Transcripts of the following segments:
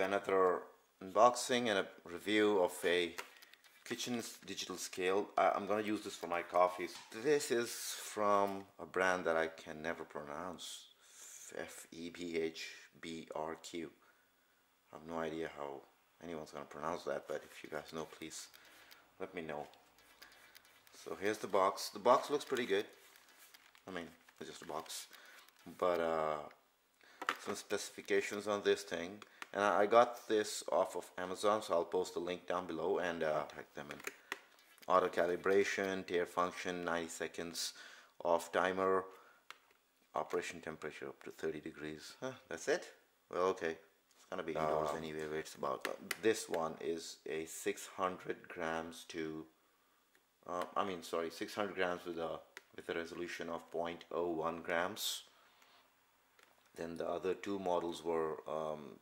another unboxing and a review of a kitchen digital scale I, am gonna use this for my coffees. This is from a brand that I can never pronounce. F-E-B-H-B-R-Q I have no idea how anyone's gonna pronounce that but if you guys know please let me know. So here's the box. The box looks pretty good. I mean it's just a box. But uh, some specifications on this thing and I got this off of Amazon so I'll post the link down below and uh, type them in. Auto calibration tare function 90 seconds off timer operation temperature up to 30 degrees. Huh, that's it? Well okay. It's gonna be indoors um, anyway it's about uh, this one is a 600 grams to uh, I mean sorry 600 grams with a with a resolution of 0.01 grams. Then the other two models were um,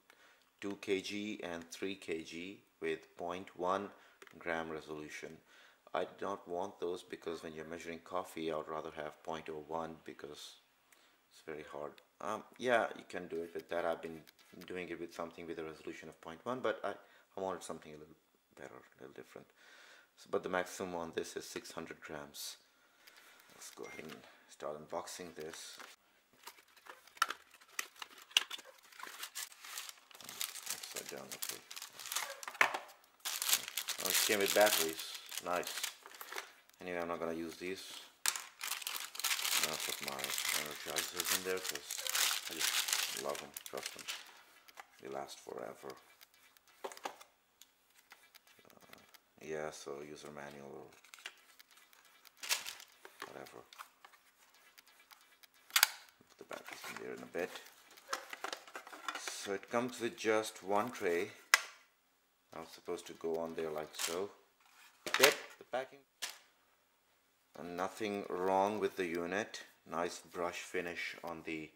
2 kg and 3 kg with 0.1 gram resolution. I do not want those because when you're measuring coffee I would rather have 0.01 because it's very hard. Um, yeah, you can do it with that. I've been doing it with something with a resolution of 0.1 but I, I wanted something a little better, a little different. So, but the maximum on this is 600 grams. Let's go ahead and start unboxing this. Down, okay. Oh, it came with batteries. Nice. Anyway, I'm not gonna use these. I'm gonna put my energizers in there because I just love them, trust them. They last forever. Uh, yeah, so user manual, whatever. Put the batteries in there in a bit so it comes with just one tray. It's supposed to go on there like so. Like the packing. And nothing wrong with the unit. Nice brush finish on the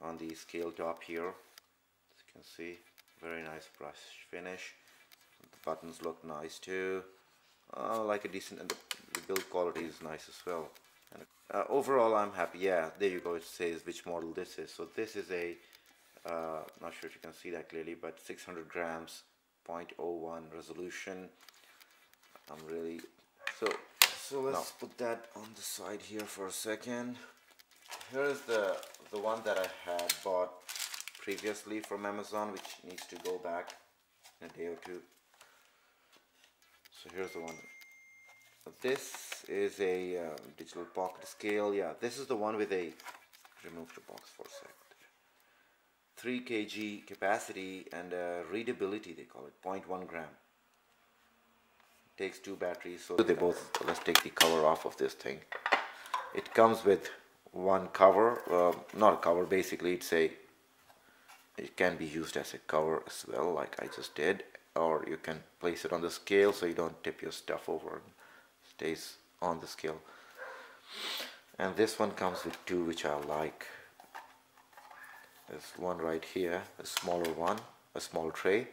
on the scale top here. As you can see very nice brush finish. The buttons look nice too. Uh, like a decent and the, the, build quality is nice as well. And uh, overall I'm happy. Yeah there you go. It says which model this is. So this is a uh, not sure if you can see that clearly but 600 grams 0.01 resolution. I'm really so so let's no. put that on the side here for a second. Here is the the one that I had bought previously from Amazon which needs to go back in a day or two. So here's the one. This is a um, digital pocket scale. Yeah this is the one with a remove the box for a sec 3 kg capacity and readability they call it 0.1 gram. Takes two batteries so they both let's take the cover off of this thing. It comes with one cover uh, not a cover basically it's a it can be used as a cover as well like I just did or you can place it on the scale so you don't tip your stuff over and stays on the scale. And this one comes with two which I like there's one right here, a smaller one, a small tray,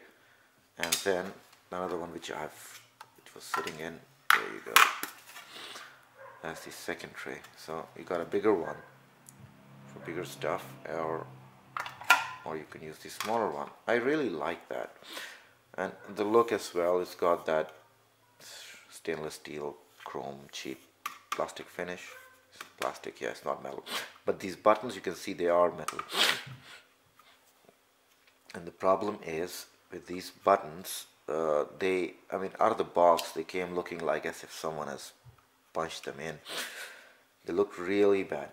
and then another one which I've, which was sitting in. There you go. That's the second tray. So you got a bigger one for bigger stuff, or or you can use the smaller one. I really like that, and the look as well. It's got that stainless steel, chrome, cheap plastic finish. Plastic, yeah, it's not metal. But these buttons, you can see they are metal. And the problem is with these buttons uh, they I mean out of the box they came looking like as if someone has punched them in. They look really bad.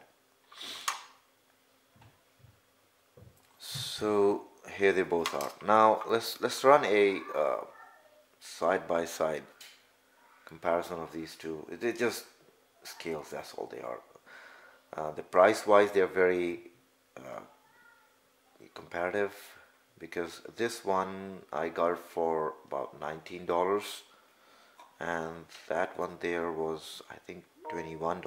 So here they both are. Now let's let's run a uh, side by side comparison of these two. They just scales that's all they are. Uh, the price wise they're very uh, comparative because this one I got for about $19 and that one there was I think $21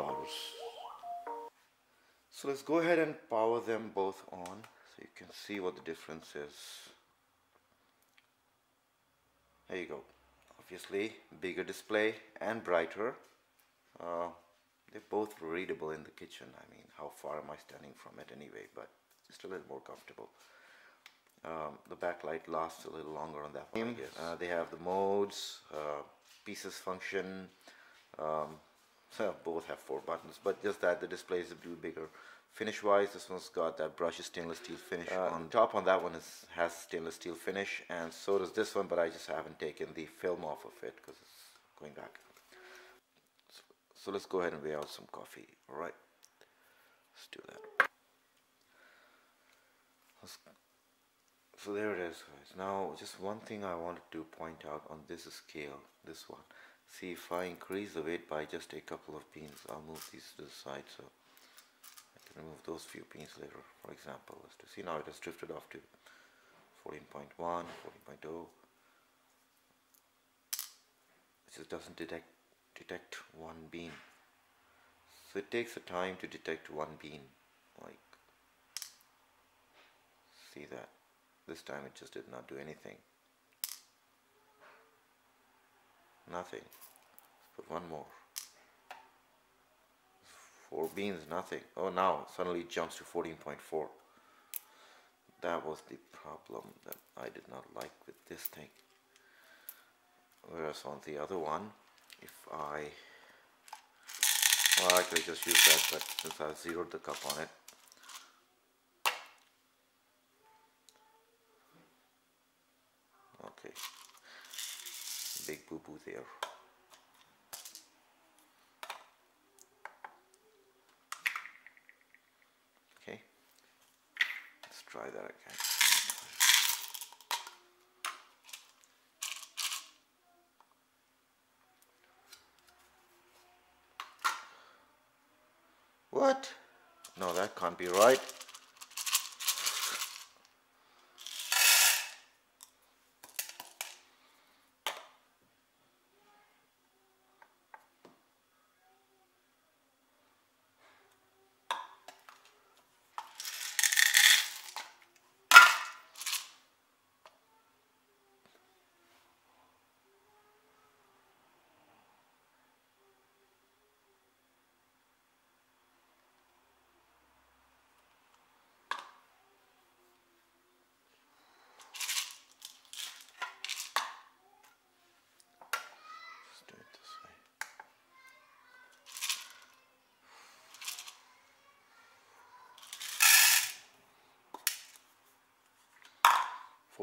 so let's go ahead and power them both on so you can see what the difference is. There you go. Obviously bigger display and brighter. Uh, they're both readable in the kitchen I mean how far am I standing from it anyway but just a little more comfortable um, the backlight lasts a little longer on that one. Uh, they have the modes, uh, pieces function. Um, so both have four buttons, but just that the display is a little bigger. Finish wise, this one's got that brushed stainless steel finish. Uh, on top on that one is, has stainless steel finish, and so does this one, but I just haven't taken the film off of it because it's going back. So, let's go ahead and weigh out some coffee. All right, let's do that. Let's, so there it is, guys. Now, just one thing I wanted to point out on this scale, this one. See, if I increase the weight by just a couple of beans, I'll move these to the side. So I can remove those few pins later for example to see now it has drifted off to 14.1 14.0 it just doesn't detect detect one bean so it takes a time to detect one bean like see that this time it just did not do anything nothing Let's put one more Four beans, nothing. Oh, now suddenly it jumps to 14.4. That was the problem that I did not like with this thing. Whereas on the other one, if I, well, could just use that, but since I zeroed the cup on it, okay, big boo boo there. Okay let's try that again. What? No, that can't be right.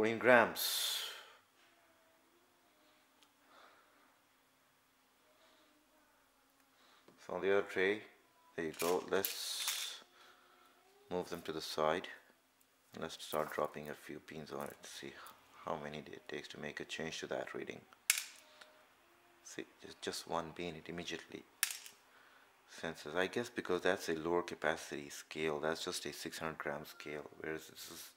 14 grams. So on the other tray, there you go. Let's move them to the side. Let's start dropping a few pins on it to see how many it takes to make a change to that reading. See, just, just one bean, it immediately senses. I guess because that's a lower capacity scale, that's just a 600 gram scale, whereas this is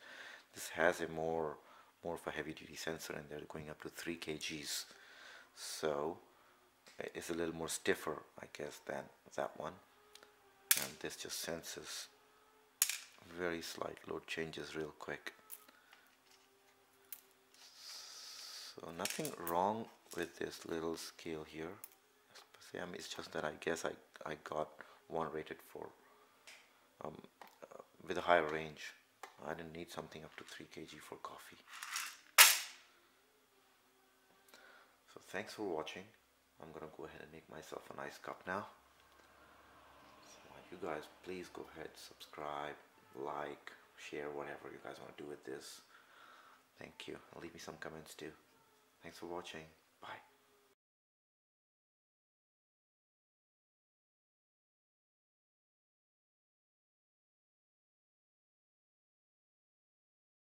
this has a more more of a heavy duty sensor and they're going up to 3 kgs. So it's a little more stiffer I guess than that one. And this just senses very slight load changes real quick. So nothing wrong with this little scale here. I mean, it's just that I guess I, I got one rated for um, uh, with a higher range I didn't need something up to 3 kg for coffee So thanks for watching. I'm gonna go ahead and make myself a nice cup now. So uh, you guys please go ahead, subscribe, like, share, whatever you guys want to do with this. Thank you. leave me some comments too. Thanks for watching. Bye.